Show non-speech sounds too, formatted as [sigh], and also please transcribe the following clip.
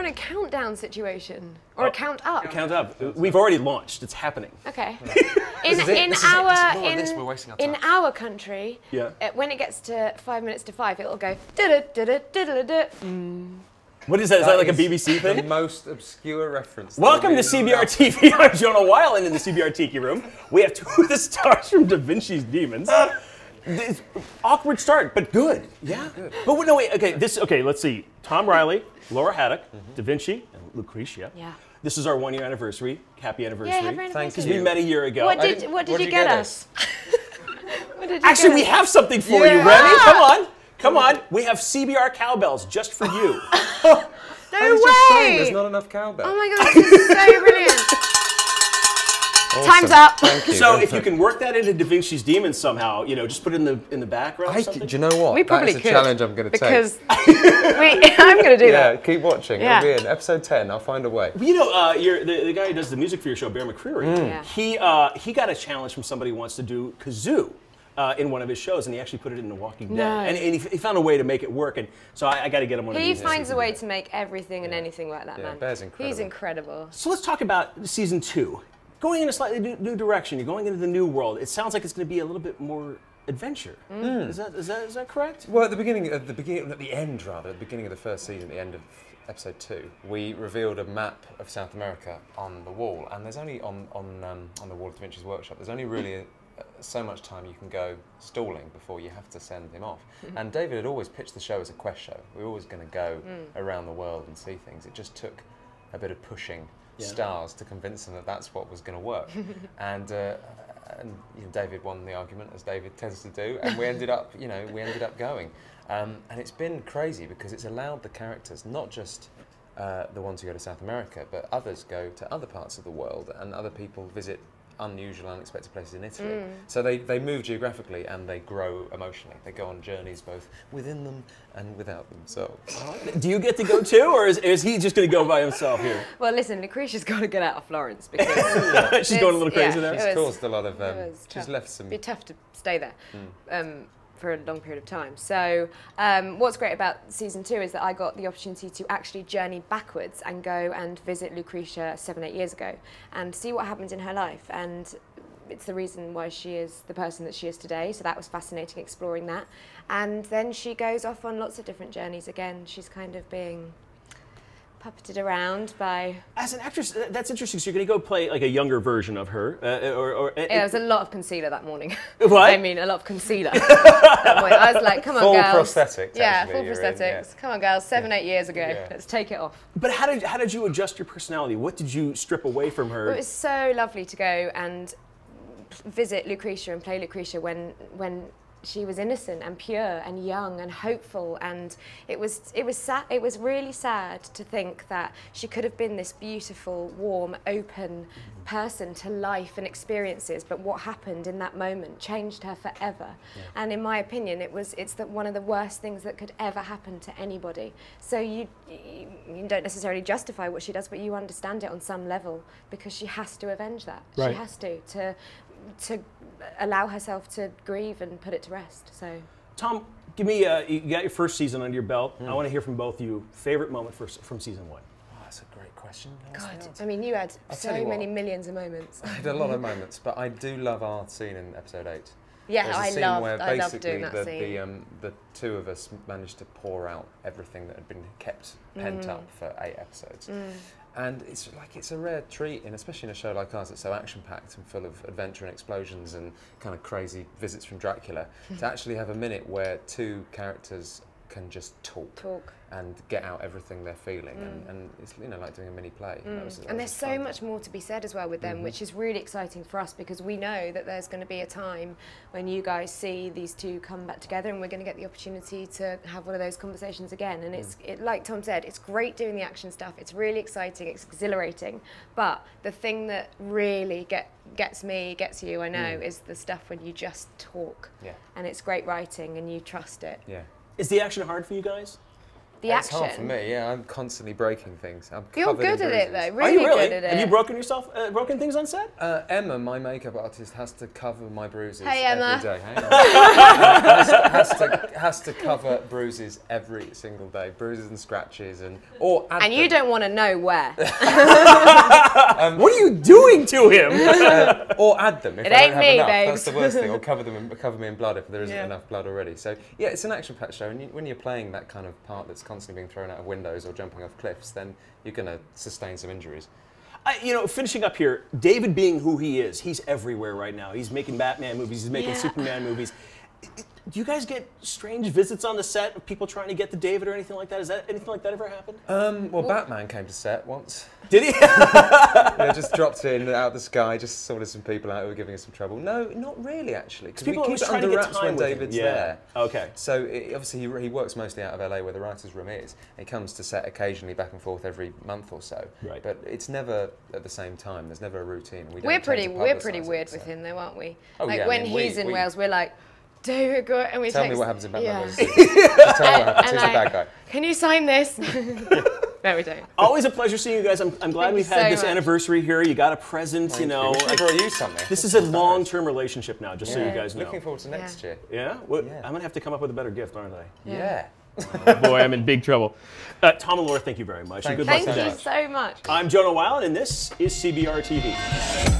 on a countdown situation or a Oh, count up. A count up. We've already launched. It's happening. Okay. [laughs] In, in This is it. our This is not like in, this. We're wasting our in our country, Yeah. uh, when it gets to five minutes to five, it'll go. "Du-du, du-du, du-du, du-du." What is that? Is that, like a is BBC The thing? most obscure reference. Welcome to we CBR. TV. I'm Jonah Weiland, and in the CBR Tiki Room, we have two of the stars from Da Vinci's Demons. [laughs] This awkward start, but good. Yeah. But wait, no, wait. Okay, this. Okay, let's see. Tom Riley, Laura Haddock, mm-hmm. Da Vinci, and Lucrezia. Yeah. This is our one-year anniversary. Happy anniversary. Yeah, happy Thank anniversary. Because we met a year ago. What did what did what you did get, you get us? [laughs] what did you Actually, get we us? have something for you. Yeah. Ready? Come on. Come on. We have CBR cowbells just for you. No [laughs] [laughs] I was just saying, way! there's not enough cowbells. Oh my god, this is so brilliant. Awesome. Time's up. Thank you. so if you can work that into Da Vinci's Demons somehow, you know, just put it in the in the background. or I, something. do you know what? We probably That is a could. challenge I'm going to take. because [laughs] we, [laughs] I'm going to do Yeah, that. keep watching. Yeah. It'll be in episode 10. I'll find a way. You know, uh, you're, the, the guy who does the music for your show, Bear McCreary, Yeah. he, uh, he got a challenge from somebody who wants to do kazoo uh, in one of his shows, and he actually put it in The Walking Dead. No. And, and he, he found a way to make it work, and so I, I got to get him one of He these. finds a way to make everything and anything like that, Yeah, man. Bear's He's incredible. incredible. So let's talk about season two. Going in a slightly new, new direction, you're going into the new world. It sounds like it's going to be a little bit more adventure. Mm. Is, that, is, that, is that correct? Well, at the beginning, at the beginning, at the end rather, at the beginning of the first season, at the end of episode two, we revealed a map of South America on the wall, and there's only on on um, on the wall of Da Vinci's workshop. There's only really a, so much time you can go stalling before you have to send him off. And David had always pitched the show as a quest show. We were always going to go around the world and see things. It just took a bit of pushing Yeah. stars to convince them that that's what was going to work. [laughs] and uh, and you know, David won the argument as David tends to do, and we ended up, you know, we ended up going. Um, and it's been crazy because it's allowed the characters, not just uh, the ones who go to South America, but others go to other parts of the world, and other people visit unusual, unexpected places in Italy. Mm. So they, they move geographically and they grow emotionally. They go on journeys both within them and without themselves. Do you get to go too, or is, is he just going to go by himself here? Well, listen, Lucrezia's got to get out of Florence because [laughs] She's going a little crazy yeah, there. it It's was- caused a lot of. Um, she's tough. left some. It'd be tough to stay there Hmm. um, for a long period of time. So, um, what's great about season two is that I got the opportunity to actually journey backwards and go and visit Lucrezia seven, eight years ago and see what happened in her life. And it's the reason why she is the person that she is today. So, that was fascinating exploring that. And then she goes off on lots of different journeys again. She's kind of being puppeted around by. As an actress, uh, that's interesting. So you're going to go play like a younger version of her, uh, or, or uh, Yeah, it was a lot of concealer that morning. [laughs] What? I mean, a lot of concealer. [laughs] I was like, come on, Full girls. prosthetics, Yeah, actually, full you're in, prosthetics. yeah. Come on, girls. Seven, eight years ago. Yeah. Let's take it off. But how did how did you adjust your personality? What did you strip away from her? It was so lovely to go and visit Lucrezia and play Lucrezia when when she was innocent and pure and young and hopeful and it was it was sad it was really sad to think that she could have been this beautiful warm open mm-hmm. person to life and experiences but what happened in that moment changed her forever. And in my opinion it was it's the, one of the worst things that could ever happen to anybody. So you, you you don't necessarily justify what she does but you understand it on some level because she has to avenge that. Right. she has to to to allow herself to grieve and put it to rest so Tom, give me. Uh, you got your first season under your belt. Hmm. I want to hear from both of you. Favorite moment for, from season one. Oh, that's a great question. Can I god i mean you had I'll so tell you what. many millions of moments [laughs] I had a lot of moments, but I do love our scene in episode eight. yeah There's a i scene love where i love basically doing that the, scene the, um, the two of us managed to pour out everything that had been kept pent Mm. up for eight episodes. And it's like it's a rare treat, and especially in a show like ours that's so action-packed and full of adventure and explosions and kind of crazy visits from Dracula, to [laughs] actually have a minute where two characters can just talk, talk and get out everything they're feeling, and, mm. and it's you know like doing a mini play. That mm. was- Mm. and there's so fun. much more to be said as well with them, mm-hmm. which is really exciting for us because we know that there's going to be a time when you guys see these two come back together, and we're going to get the opportunity to have one of those conversations again. And mm. it's it, like Tom said, it's great doing the action stuff. It's really exciting. It's exhilarating. But the thing that really get gets me, gets you, I know, is the stuff when you just talk, Yeah. and it's great writing, and you trust it. Yeah. Is the action hard for you guys? the it's action. hard for me. Yeah, I'm constantly breaking things. I'm You're good at it bruises. though, Are really, you really? good at it. Have you broken yourself, uh, broken things on set? Uh, Emma, my makeup artist, has to cover my bruises Hey, Emma. every day. Hey, Emma. has, has to has to cover bruises every single day, bruises and scratches, and or add and you don't want to know where. [laughs] [laughs] Um, what are you doing to him? [laughs] or add them if It I don't ain't have me, enough. babes. That's the worst thing. Or cover them, in, cover me in blood if there isn't Yeah. enough blood already. So yeah, it's an action packed show, and you, when you're playing that kind of part that's constantly being thrown out of windows or jumping off cliffs, then you're going to sustain some injuries. I, you know, finishing up here, David being who he is, he's everywhere right now. He's making Batman movies, he's making Yeah. Superman movies. Do you guys get strange visits on the set of people trying to get to David or anything like that? Is that anything like that ever happened? Um, well, Batman came to set once. Did he? [laughs] Yeah, just dropped in out of the sky, just sorted some people out who were giving us some trouble. No, not really actually. Because we People are keep it trying under to get wraps when with him. David's Yeah. there. Okay. So it, obviously he, he works mostly out of LA where the writers' room is. He comes to set occasionally back and forth every month or so. Right. But it's never at the same time. There's never a routine. We don't We're pretty, we're pretty weird it, with him though, aren't we? Oh, like yeah, I when mean, we- he's in we- Wales, we're like, David, go and we Tell text, me what happens in Batman yeah. vs. Superman. Just Tell me what happens. And Who's the bad guy? Can you sign this? [laughs] no, we don't. Always a pleasure seeing you guys. I'm, I'm glad Thank we've had so this much. anniversary here. You got a present, you know. We should brought you something. This is a long-term relationship now, just so you guys know. Looking forward to next Yeah. year. Yeah? What, Yeah. I'm gonna have to come up with a better gift, aren't I? Yeah. [laughs] Boy, I'm in big trouble. Uh, Tom and Laura, thank you very much. and Thank good you luck Thank today. you so much. I'm Jonah Weiland, and this is CBR TV.